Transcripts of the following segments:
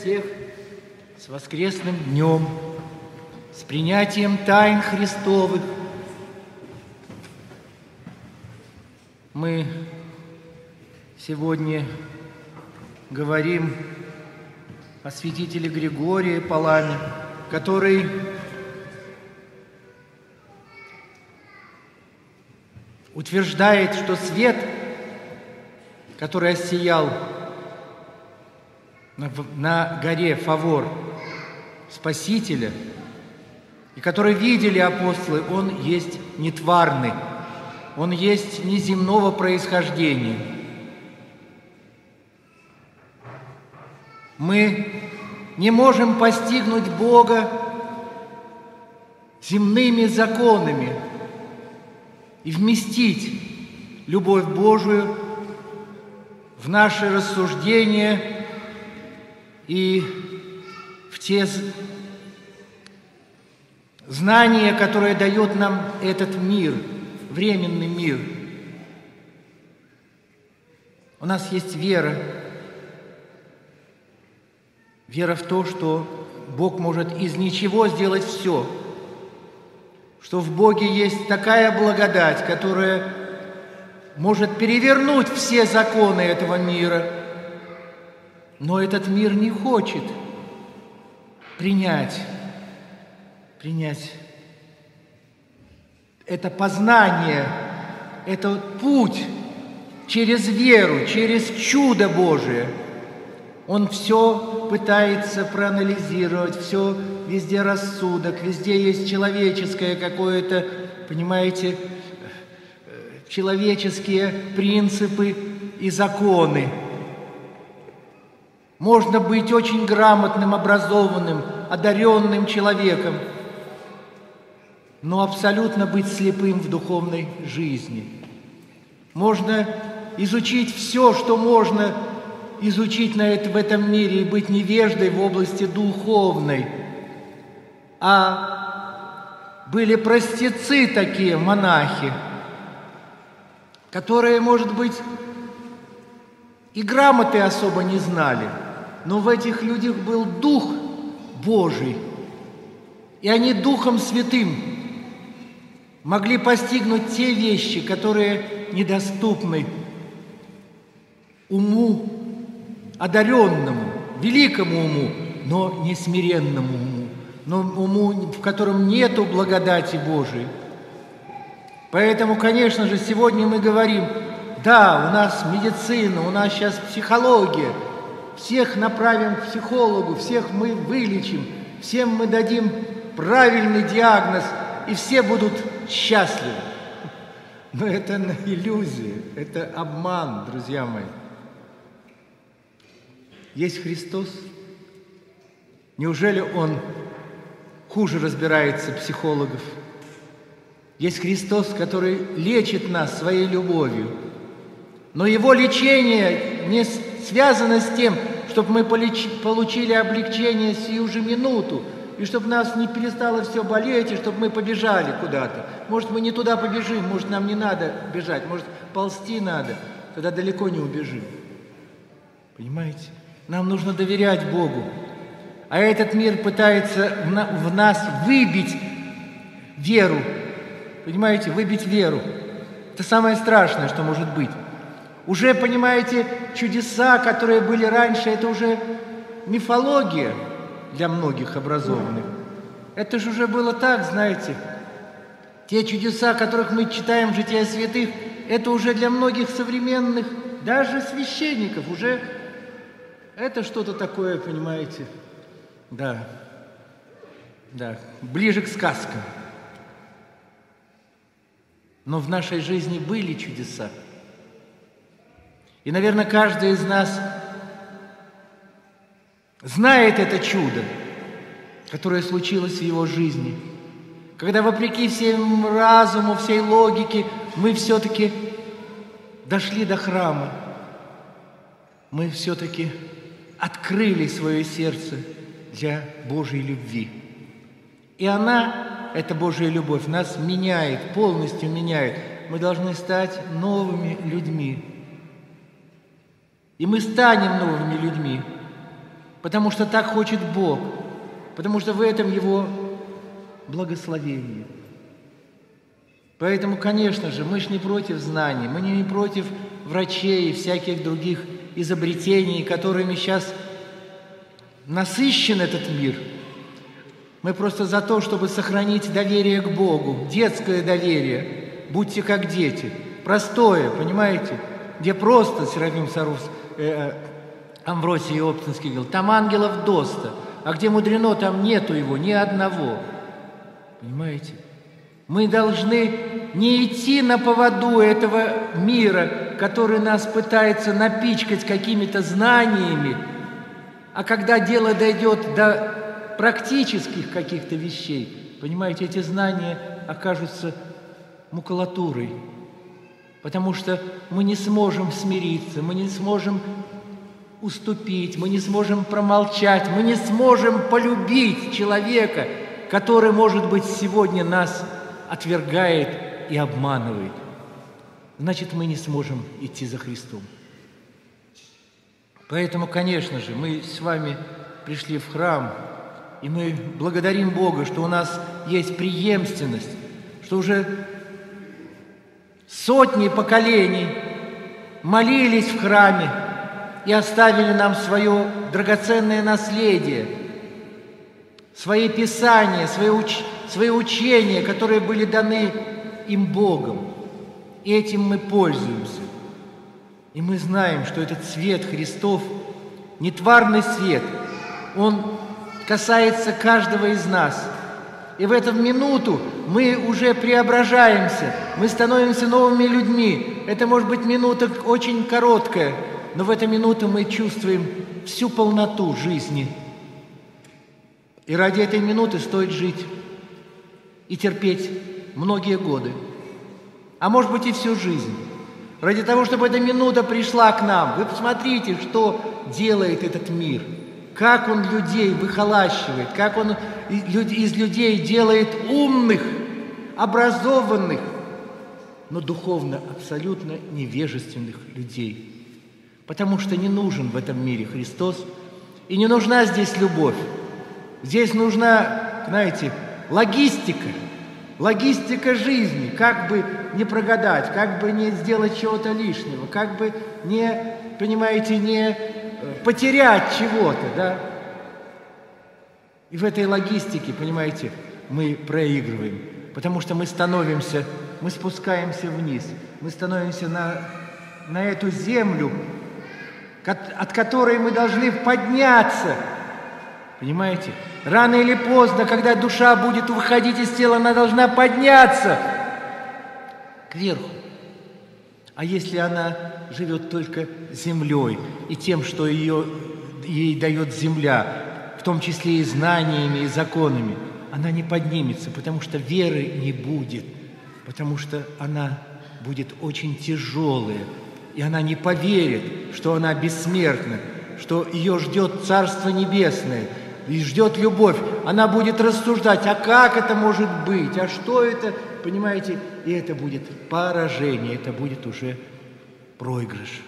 всех с воскресным днем, с принятием тайн Христовых. Мы сегодня говорим о святителе Григории Паламе, который утверждает, что свет, который осиял на, горе Фавор Спасителя, и который видели апостолы, он есть нетварный, он есть неземного происхождения. Мы не можем постигнуть Бога земными законами и вместить любовь Божию в наши рассуждения и в те знания, которые дает нам этот мир, временный мир. У нас есть вера, вера в то, что Бог может из ничего сделать все, что в Боге есть такая благодать, которая может перевернуть все законы этого мира – но этот мир не хочет принять, принять это познание, это путь через веру, через чудо Божие. Он все пытается проанализировать, все везде рассудок, везде есть человеческое какое-то, понимаете, человеческие принципы и законы – можно быть очень грамотным, образованным, одаренным человеком, но абсолютно быть слепым в духовной жизни. Можно изучить все, что можно изучить на это, в этом мире и быть невеждой в области духовной. А были простецы такие, монахи, которые, может быть, и грамоты особо не знали – но в этих людях был Дух Божий, и они Духом Святым могли постигнуть те вещи, которые недоступны уму одаренному, великому уму, но не смиренному уму, но уму, в котором нету благодати Божией. Поэтому, конечно же, сегодня мы говорим, да, у нас медицина, у нас сейчас психология – всех направим к психологу, всех мы вылечим, всем мы дадим правильный диагноз, и все будут счастливы. Но это иллюзия, это обман, друзья мои. Есть Христос. Неужели Он хуже разбирается психологов? Есть Христос, который лечит нас своей любовью. Но Его лечение не связано с тем, чтобы мы получили облегчение сию же минуту, и чтобы нас не перестало все болеть, и чтобы мы побежали куда-то. Может, мы не туда побежим, может, нам не надо бежать, может, ползти надо, тогда далеко не убежим. Понимаете? Нам нужно доверять Богу. А этот мир пытается в нас выбить веру. Понимаете, выбить веру. Это самое страшное, что может быть. Уже, понимаете, чудеса, которые были раньше, это уже мифология для многих образованных. Это же уже было так, знаете. Те чудеса, которых мы читаем в «Жития святых», это уже для многих современных, даже священников, уже это что-то такое, понимаете, да, да, ближе к сказкам. Но в нашей жизни были чудеса. И, наверное, каждый из нас знает это чудо, которое случилось в его жизни, когда вопреки всем разуму, всей логике, мы все-таки дошли до храма, мы все-таки открыли свое сердце для Божьей любви. И она, эта Божья любовь, нас меняет, полностью меняет. Мы должны стать новыми людьми, и мы станем новыми людьми. потому что так хочет Бог, потому что в этом Его благословение. Поэтому, конечно же, мы же не против знаний, мы не против врачей и всяких других изобретений, которыми сейчас насыщен этот мир. Мы просто за то, чтобы сохранить доверие к Богу, детское доверие. Будьте как дети, простое, понимаете? Где просто Серафим Сарус, э, Амвросий Оптинский говорил, там ангелов доста, а где мудрено, там нету его, ни одного. Понимаете? Мы должны не идти на поводу этого мира, который нас пытается напичкать какими-то знаниями, а когда дело дойдет до практических каких-то вещей, понимаете, эти знания окажутся макулатурой, потому что мы не сможем смириться, мы не сможем уступить, мы не сможем промолчать, мы не сможем полюбить человека, который, может быть, сегодня нас отвергает и обманывает. Значит, мы не сможем идти за Христом. Поэтому, конечно же, мы с вами пришли в храм, и мы благодарим Бога, что у нас есть преемственность, что уже сотни поколений молились в храме, и оставили нам свое драгоценное наследие, свои писания, свои, уч... свои учения, которые были даны им Богом. И этим мы пользуемся. И мы знаем, что этот свет Христов, нетварный свет, он касается каждого из нас. И в эту минуту мы уже преображаемся, мы становимся новыми людьми. Это может быть минута очень короткая, но в эту минуту мы чувствуем всю полноту жизни. И ради этой минуты стоит жить и терпеть многие годы, а может быть и всю жизнь. Ради того, чтобы эта минута пришла к нам. Вы посмотрите, что делает этот мир. Как он людей выхолащивает, как он из людей делает умных, образованных, но духовно абсолютно невежественных людей потому что не нужен в этом мире Христос, и не нужна здесь любовь. Здесь нужна, знаете, логистика, логистика жизни, как бы не прогадать, как бы не сделать чего-то лишнего, как бы не, понимаете, не потерять чего-то, да. И в этой логистике, понимаете, мы проигрываем, потому что мы становимся, мы спускаемся вниз, мы становимся на, на эту землю, от которой мы должны подняться. Понимаете? Рано или поздно, когда душа будет выходить из тела, она должна подняться кверху. А если она живет только землей и тем, что ее, ей дает земля, в том числе и знаниями, и законами, она не поднимется, потому что веры не будет, потому что она будет очень тяжелая, и она не поверит, что она бессмертна, что ее ждет Царство Небесное, и ждет любовь. Она будет рассуждать, а как это может быть, а что это, понимаете? И это будет поражение, это будет уже проигрыш.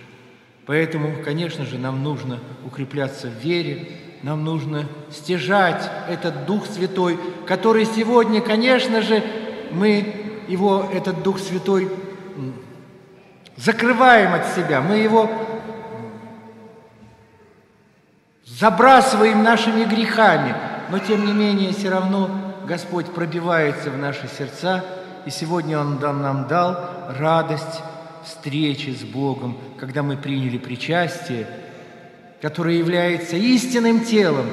Поэтому, конечно же, нам нужно укрепляться в вере, нам нужно стяжать этот Дух Святой, который сегодня, конечно же, мы его, этот Дух Святой, закрываем от себя, мы его забрасываем нашими грехами, но тем не менее все равно Господь пробивается в наши сердца, и сегодня Он нам дал радость встречи с Богом, когда мы приняли причастие, которое является истинным телом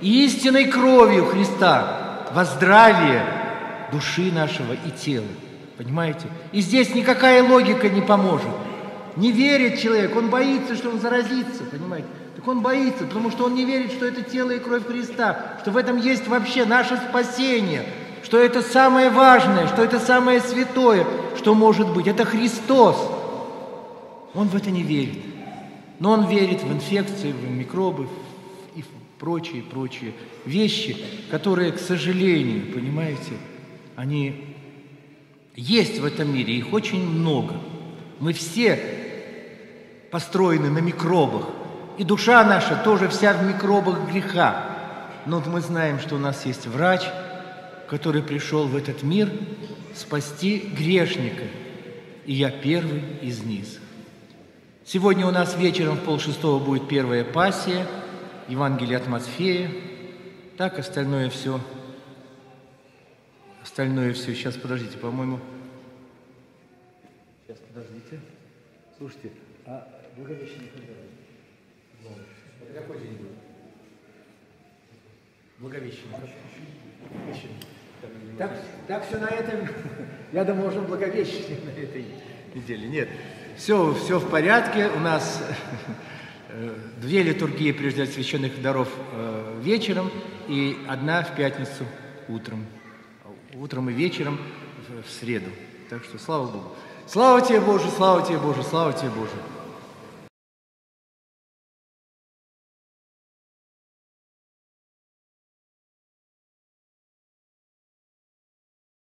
и истинной кровью Христа во здравие души нашего и тела. Понимаете? И здесь никакая логика не поможет. Не верит человек, он боится, что он заразится, понимаете? Так он боится, потому что он не верит, что это тело и кровь Христа, что в этом есть вообще наше спасение, что это самое важное, что это самое святое, что может быть. Это Христос. Он в это не верит. Но он верит в инфекции, в микробы и в прочие, прочие вещи, которые, к сожалению, понимаете, они есть в этом мире, их очень много. Мы все построены на микробах. И душа наша тоже вся в микробах греха. Но мы знаем, что у нас есть врач, который пришел в этот мир спасти грешника. И я первый из них. Сегодня у нас вечером в полшестого будет первая пассия, Евангелие от Матфея. Так, остальное все. Остальное все. Сейчас, подождите, по-моему. Сейчас, подождите. Слушайте, а Благовещение когда? Какой день будет? Благовещение. Так, так все на этом. Я думаю, уже Благовещение на этой неделе. Нет. Все, все в порядке. У нас э, две литургии прежде священных даров э, вечером и одна в пятницу утром. Утром и вечером в среду. Так что слава Богу. Слава тебе, Боже, слава тебе, Боже, слава тебе, Боже.